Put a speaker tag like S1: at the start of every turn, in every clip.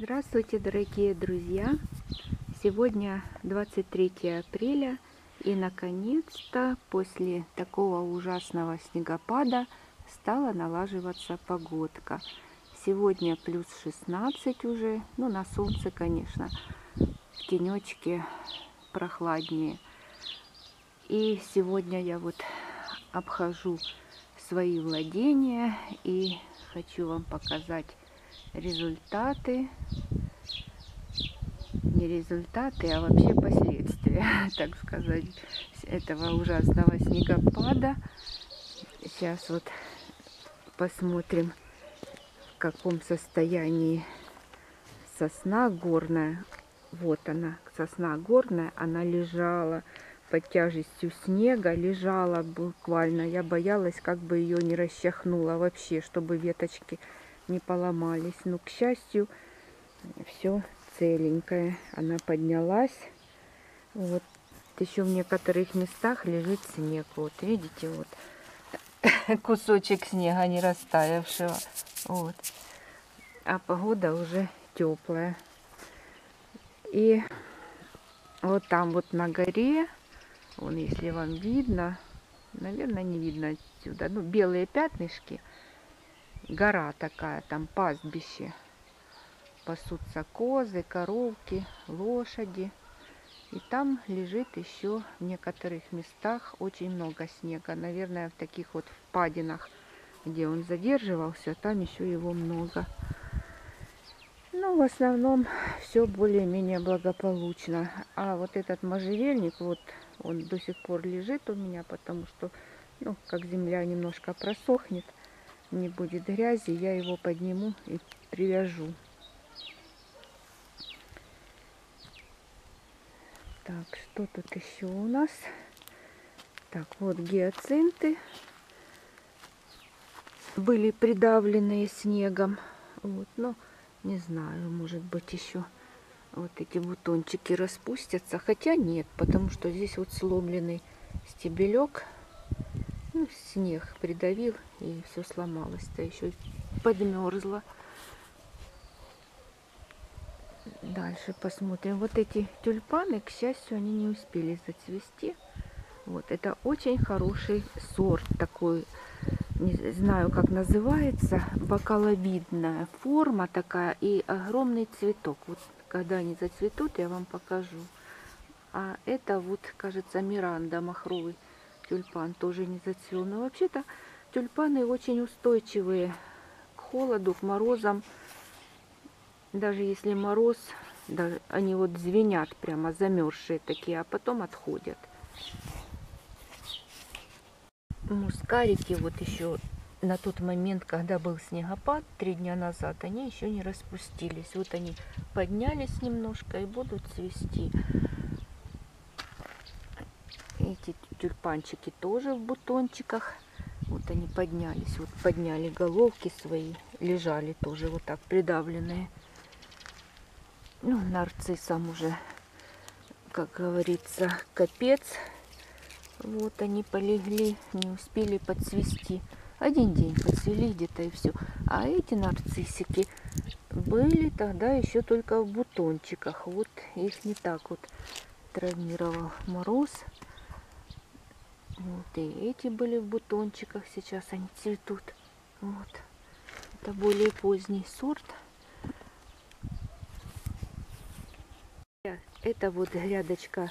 S1: Здравствуйте, дорогие друзья! Сегодня 23 апреля и наконец-то после такого ужасного снегопада стала налаживаться погодка. Сегодня плюс 16 уже, ну на солнце, конечно, в тенечке прохладнее. И сегодня я вот обхожу свои владения и хочу вам показать результаты, не результаты, а вообще последствия, так сказать, этого ужасного снегопада. Сейчас вот посмотрим, в каком состоянии сосна горная. Вот она, сосна горная, она лежала под тяжестью снега, лежала буквально. Я боялась, как бы ее не расчахнуло вообще, чтобы веточки не поломались. Но, к счастью, все целенькое. Она поднялась. Вот еще в некоторых местах лежит снег. Вот, видите, вот кусочек снега не растаявшего. Вот. А погода уже теплая. И вот там вот на горе, вон если вам видно, наверное, не видно отсюда, ну, белые пятнышки – гора такая, там пастбище. Пасутся козы, коровки, лошади. И там лежит еще в некоторых местах очень много снега. Наверное, в таких вот впадинах, где он задерживался, там еще его много. Ну, в основном все более-менее благополучно. А вот этот можжевельник, вот он до сих пор лежит у меня, потому что, ну, как земля немножко просохнет, не будет грязи, я его подниму и привяжу. Так, что тут еще у нас? Так, вот гиацинты были придавленные снегом. Вот, но не знаю, может быть еще вот эти бутончики распустятся. Хотя нет, потому что здесь вот сломленный стебелек ну, снег придавил и все сломалось-то еще подмерзло. Дальше посмотрим. Вот эти тюльпаны, к счастью, они не успели зацвести. Вот, это очень хороший сорт такой, не знаю, как называется, бокаловидная форма такая и огромный цветок. Вот когда они зацветут, я вам покажу. А это вот, кажется, Миранда махровый тюльпан тоже не зацвел. Но вообще-то тюльпаны очень устойчивые к холоду, к морозам. Даже если мороз, даже они вот звенят прямо замерзшие такие, а потом отходят. Мускарики вот еще на тот момент, когда был снегопад, три дня назад, они еще не распустились. Вот они поднялись немножко и будут цвести. Эти тюльпанчики тоже в бутончиках. Вот они поднялись, вот подняли головки свои, лежали тоже вот так придавленные. Ну, нарциссам уже, как говорится, капец. Вот они полегли, не успели подцвести. Один день подцвели где-то и все. А эти нарциссики были тогда еще только в бутончиках. Вот их не так вот травмировал мороз. Вот и эти были в бутончиках, сейчас они цветут. Вот. Это более поздний сорт. Это вот грядочка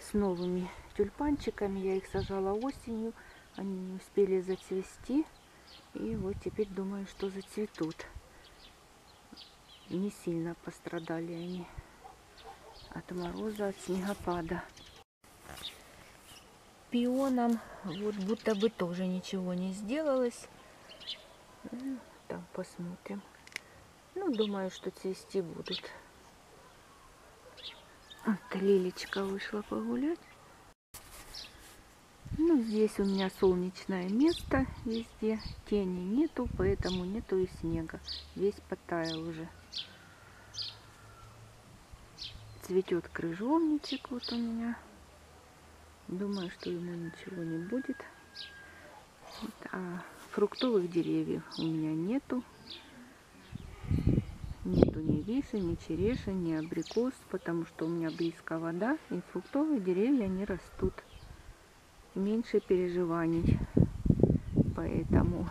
S1: с новыми тюльпанчиками. Я их сажала осенью. Они не успели зацвести. И вот теперь думаю, что зацветут. Не сильно пострадали они от мороза, от снегопада пионом вот будто бы тоже ничего не сделалось. Ну, там посмотрим. Ну, думаю, что цвести будут. Вот Лилечка вышла погулять. Ну, здесь у меня солнечное место везде. Тени нету, поэтому нету и снега. Весь потаял уже. Цветет крыжовничек вот у меня. Думаю, что ему ничего не будет. А фруктовых деревьев у меня нету. нету ни виши, ни черешин, ни абрикос, потому что у меня близко вода, и фруктовые деревья не растут. Меньше переживаний. Поэтому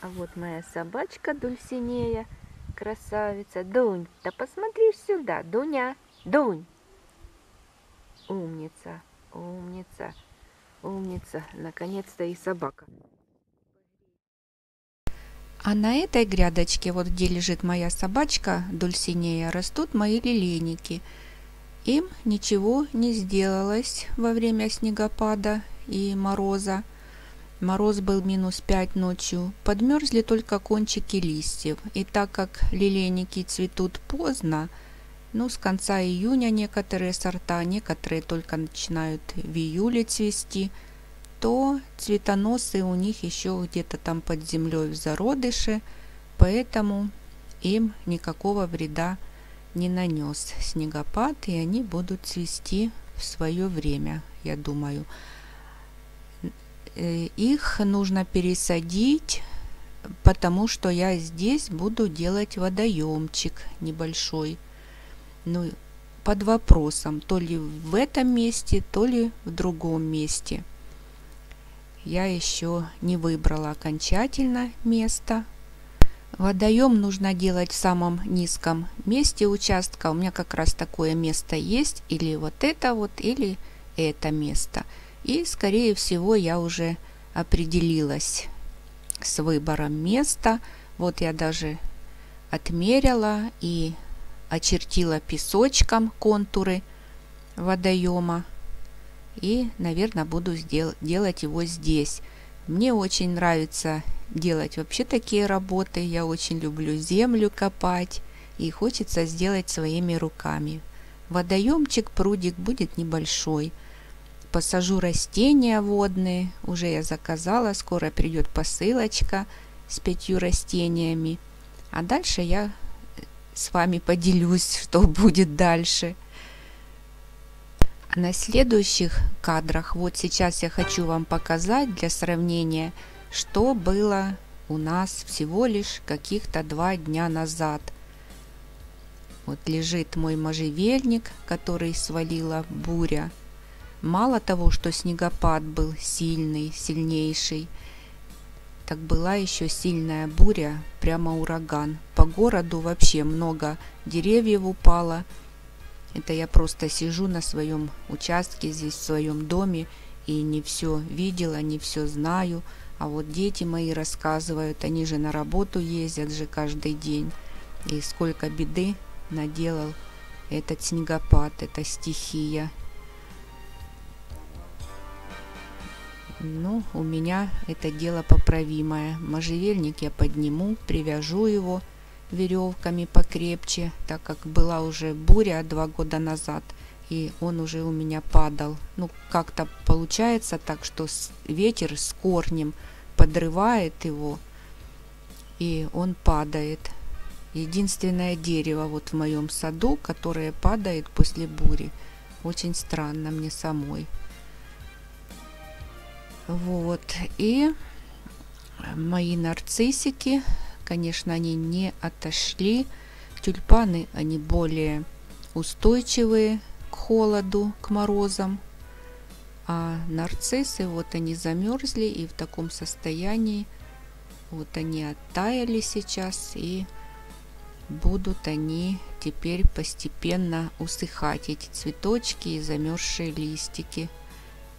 S1: А вот моя собачка Дульсинея, красавица. Дунь, да посмотри сюда, Дуня, Дунь. Умница, умница, умница. Наконец-то и собака.
S2: А на этой грядочке, вот где лежит моя собачка Дульсинея, растут мои лилейники. Им ничего не сделалось во время снегопада и мороза. Мороз был минус 5 ночью, подмерзли только кончики листьев. И так как лилейники цветут поздно, ну, с конца июня некоторые сорта, некоторые только начинают в июле цвести, то цветоносы у них еще где-то там под землей в зародыше, поэтому им никакого вреда не нанес снегопад, и они будут цвести в свое время, я думаю. Э, их нужно пересадить, потому что я здесь буду делать водоемчик небольшой. Ну, под вопросом, то ли в этом месте, то ли в другом месте. Я еще не выбрала окончательно место. Водоем нужно делать в самом низком месте участка. У меня как раз такое место есть. Или вот это вот, или это место. И, скорее всего, я уже определилась с выбором места. Вот я даже отмерила и очертила песочком контуры водоема. И, наверное, буду сдел делать его здесь. Мне очень нравится делать вообще такие работы. Я очень люблю землю копать. И хочется сделать своими руками. Водоемчик, прудик будет небольшой – посажу растения водные. Уже я заказала, скоро придет посылочка с пятью растениями. А дальше я с вами поделюсь, что будет дальше. На следующих кадрах, вот сейчас я хочу вам показать для сравнения, что было у нас всего лишь каких-то два дня назад. Вот лежит мой можжевельник, который свалила буря. Мало того, что снегопад был сильный, сильнейший, так была еще сильная буря, прямо ураган. По городу вообще много деревьев упало. Это я просто сижу на своем участке, здесь в своем доме, и не все видела, не все знаю. А вот дети мои рассказывают, они же на работу ездят же каждый день. И сколько беды наделал этот снегопад, эта стихия. Ну, у меня это дело поправимое. Можжевельник я подниму, привяжу его веревками покрепче, так как была уже буря два года назад, и он уже у меня падал. Ну, как-то получается так, что ветер с корнем подрывает его, и он падает. Единственное дерево вот в моем саду, которое падает после бури. Очень странно мне самой. Вот. И мои нарциссики, конечно, они не отошли. Тюльпаны, они более устойчивые к холоду, к морозам. А нарциссы, вот они замерзли и в таком состоянии. Вот они оттаяли сейчас и будут они теперь постепенно усыхать, эти цветочки и замерзшие листики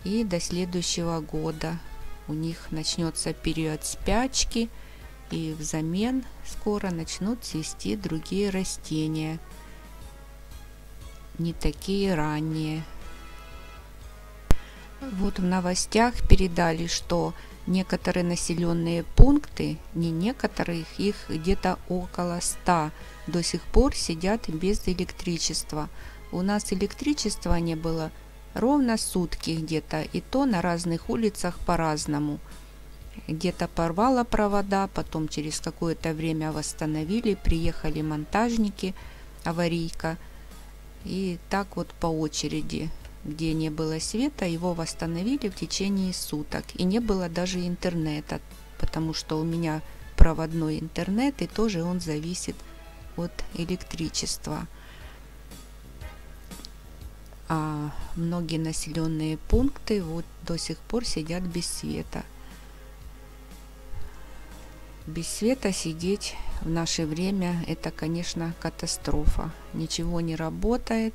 S2: и до следующего года у них начнется период спячки, и взамен скоро начнут цвести другие растения, не такие ранние. Вот в новостях передали, что некоторые населенные пункты, не некоторые, их где-то около 100, до сих пор сидят без электричества. У нас электричества не было ровно сутки где-то, и то на разных улицах по-разному. Где-то порвало провода, потом через какое-то время восстановили, приехали монтажники, аварийка, и так вот по очереди, где не было света, его восстановили в течение суток, и не было даже интернета, потому что у меня проводной интернет и тоже он зависит от электричества. А многие населенные пункты вот до сих пор сидят без света. Без света сидеть в наше время это, конечно, катастрофа. Ничего не работает.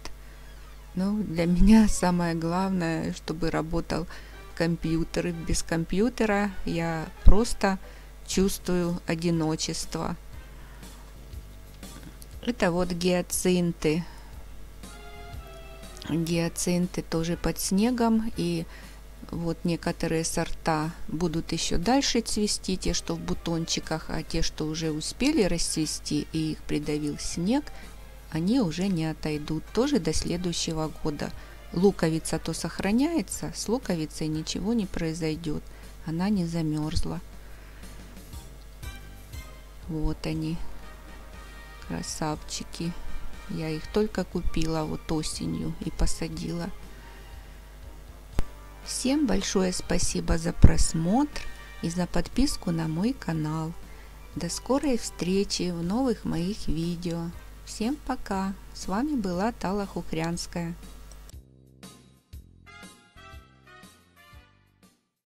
S2: Но для меня самое главное, чтобы работал компьютер. Без компьютера я просто чувствую одиночество. Это вот гиацинты. Гиацинты тоже под снегом и вот некоторые сорта будут еще дальше цвести, те, что в бутончиках, а те, что уже успели расцвести и их придавил снег, они уже не отойдут тоже до следующего года. Луковица то сохраняется, с луковицей ничего не произойдет, она не замерзла. Вот они, красавчики. Я их только купила вот осенью и посадила. Всем большое спасибо за просмотр и за подписку на мой канал. До скорой встречи в новых моих видео. Всем пока! С вами была Тала Хухрянская.